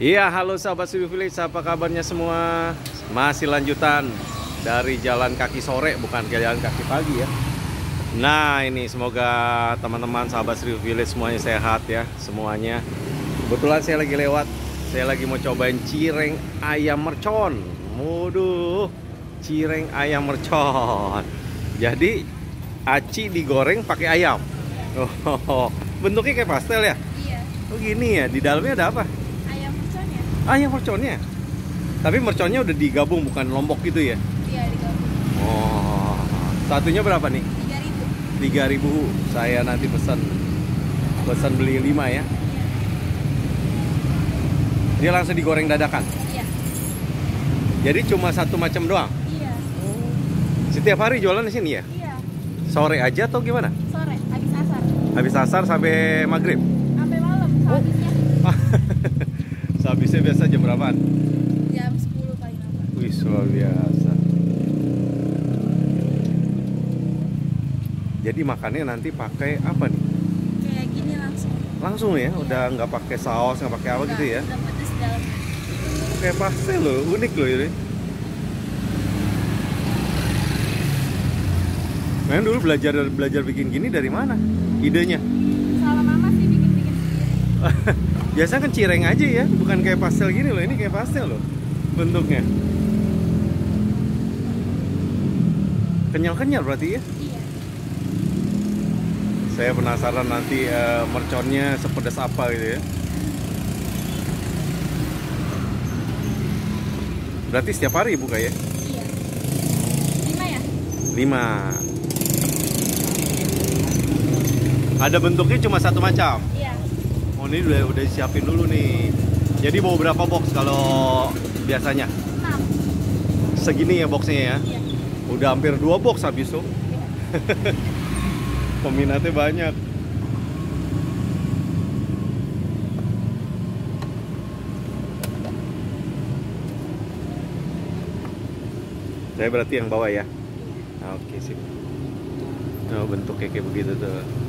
Iya, halo sahabat Studio Village, apa kabarnya semua? Masih lanjutan dari jalan kaki sore, bukan ke jalan kaki pagi ya. Nah, ini semoga teman-teman sahabat Studio Village semuanya sehat ya, semuanya. Kebetulan saya lagi lewat, saya lagi mau cobain cireng ayam mercon. Waduh, cireng ayam mercon. Jadi, aci digoreng pakai ayam. Oh, bentuknya kayak pastel ya? Iya, Oh gini ya, di dalamnya ada apa? Ayam mercon ya? Ayam merconnya. Tapi merconnya udah digabung bukan lombok gitu ya? Iya, digabung. Oh, satunya berapa nih? 3000. 3000 Saya nanti pesan pesan beli 5 ya. Dia langsung digoreng dadakan. Iya. Jadi cuma satu macam doang. Iya. Setiap hari jualan di sini ya? Iya. Sore aja atau gimana? Sore habis asar. Habis asar sampai maghrib. Sampai malam Oh. Habisnya biasa jam berapaan? jam 10 paling lama. Wih, luar biasa. Jadi makannya nanti pakai apa nih? Kayak gini langsung. Langsung ya, udah nggak pakai saus, nggak pakai apa gitu ya? Udah pedes dalam. Kayak pastel loh, unik loh ini. Memang dulu belajar belajar bikin gini dari mana? Idenya? Salah mama sih bikin-bikin sendiri. Biasa kan cireng aja ya, bukan kayak pastel gini loh. Ini kayak pastel loh bentuknya. Kenyal-kenyal berarti ya? Iya. Saya penasaran nanti eh, merconnya sepedas apa gitu ya. Berarti setiap hari buka ya? Iya. 5 ya? 5 Ada bentuknya cuma satu macam. Iya. Oh ini udah udah disiapin dulu nih. Jadi mau berapa box kalau biasanya? 6. Segini ya boxnya ya? Iya. Udah hampir dua box habis tuh. Iya. Peminatnya banyak. Saya berarti yang bawa ya. Ah, Oke sip. Oh, bentuknya kayak begitu tuh.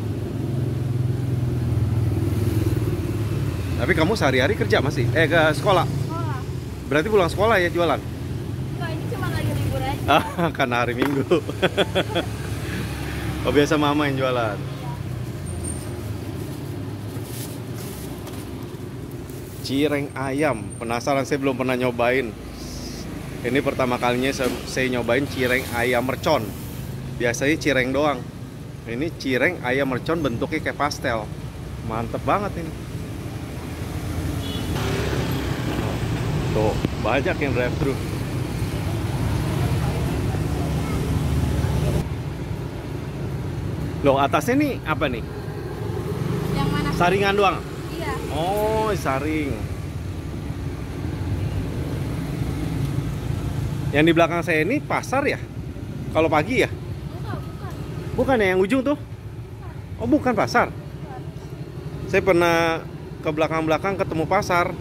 Tapi kamu sehari-hari kerja masih? Eh ke sekolah? Sekolah. Berarti pulang sekolah ya jualan? Enggak, ini cuma lagi libur aja. Ah, karena hari Minggu. oh biasa mama yang jualan. Cireng ayam, penasaran saya belum pernah nyobain. Ini pertama kalinya saya nyobain cireng ayam mercon. Biasanya cireng doang. Ini cireng ayam mercon bentuknya kayak pastel. Mantep banget ini. Tuh, banyak yang drive thru. Loh, atasnya nih apa nih? Yang mana? Saringan doang. Iya. Oh, saring. Yang di belakang saya ini pasar ya? Kalau pagi ya? Enggak, bukan. Bukan ya yang ujung tuh? Oh, bukan pasar. Bukan. Saya pernah ke belakang-belakang ketemu pasar.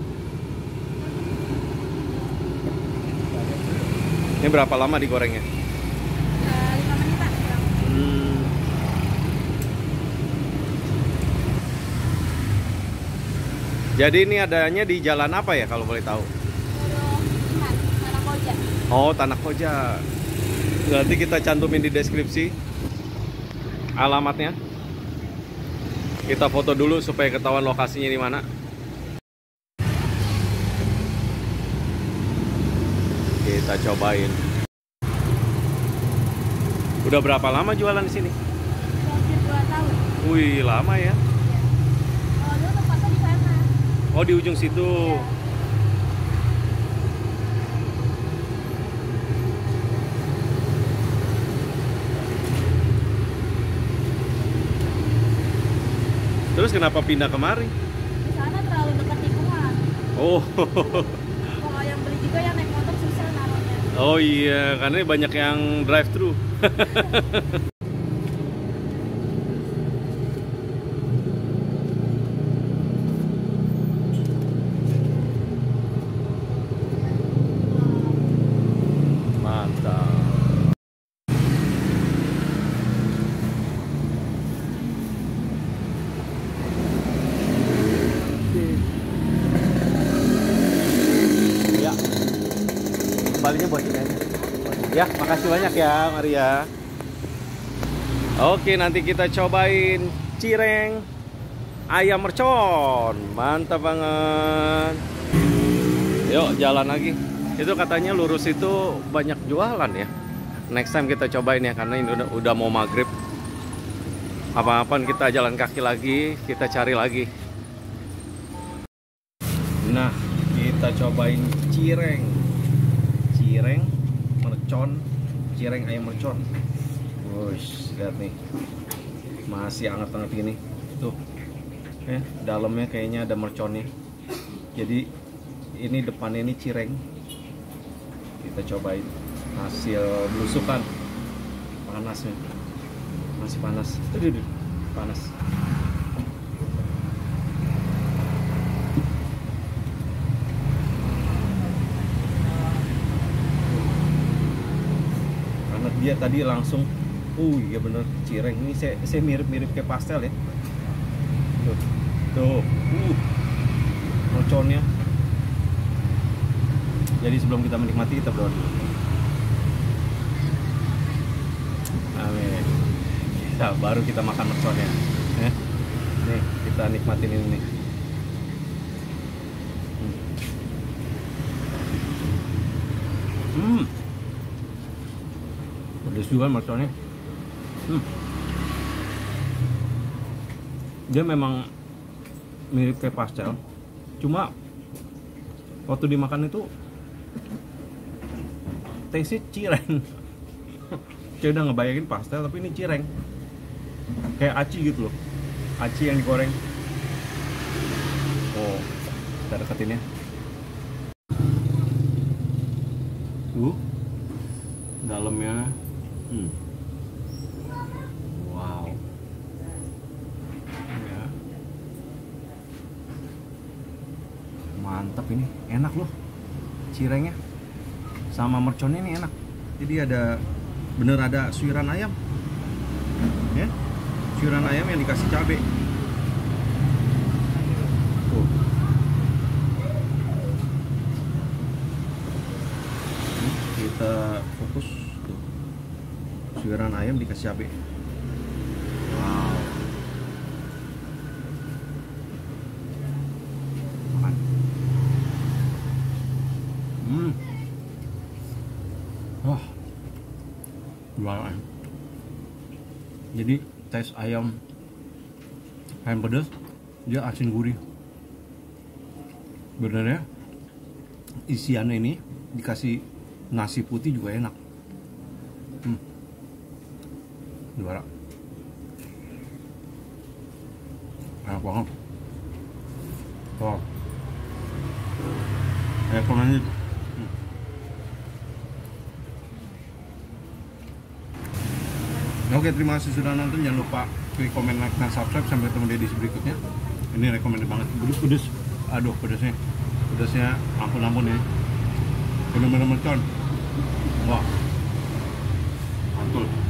Ini berapa lama digorengnya? 5 menitan kurang. Hmm. Jadi ini adanya di jalan apa ya kalau boleh tahu? Tanah Koja. Oh, Tanah Koja. Berarti kita cantumin di deskripsi alamatnya. Kita foto dulu supaya ketahuan lokasinya di mana. Kita cobain. Udah berapa lama jualan di sini? Hampir 2 tahun. Wih, lama ya. Iya. Kalau dulu tempatnya di sana. Oh, di ujung situ. Terus kenapa pindah kemari? Di sana terlalu dekat lingkungan. Oh, Kalau yang beli juga yang naik motor susah naruhnya. Oh iya, karena banyak yang drive thru. Mantap. kembalinya buat ini aja. Ya, makasih banyak ya, Maria. Oke, nanti kita cobain cireng ayam mercon. Mantap banget. Yuk, jalan lagi. Itu katanya lurus itu banyak jualan ya. Next time kita cobain ya karena ini udah, mau maghrib. Apa-apaan kita jalan kaki lagi, kita cari lagi. Nah, kita cobain cireng. Cireng mercon, cireng ayam mercon. Wush, lihat nih. Masih anget-anget gini. Tuh. Eh, dalamnya kayaknya ada merconnya. Jadi ini depannya ini cireng. Kita cobain hasil belusukan. Panasnya. Masih panas. Panas. Dia tadi langsung uh iya bener cireng. Ini saya saya mirip mirip kayak pastel ya. Tuh tuh uh merconnya jadi sebelum kita menikmati kita berdoa dulu. Amin. Nah, baru kita makan merconnya ya. nih kita nikmatin ini nih. Hmm. Pedes juga merconnya hmm. dia memang mirip kayak pastel cuma waktu dimakan itu taste cireng. Kayak udah ngebayangin pastel tapi ini cireng. Kayak aci gitu loh. Aci yang digoreng. Oh kita deketin ya. Dalamnya hmm. wow. Ya. mantap ini enak loh. Cirengnya. Sama merconnya ini enak. Jadi ada bener ada suiran ayam. Ya. Suiran ayam yang dikasih cabai kita fokus suiran ayam dikasih cabai wow. Makan. Hmm. Wah. Jualan jadi tes ayam ayam pedas dia asin gurih. Benernya isiannya ini dikasih nasi putih juga enak. Hmm. Juara enak banget wow rekomendasi Hmm. Oke, terima kasih sudah nonton. Jangan lupa klik komen, like, dan subscribe. Sampai ketemu di edisi berikutnya. Ini rekomendasi banget. Pedes, pedes. Aduh, pedesnya. Pedesnya ampun-ampun ya. Bener-bener mercon. Wah. Mantul.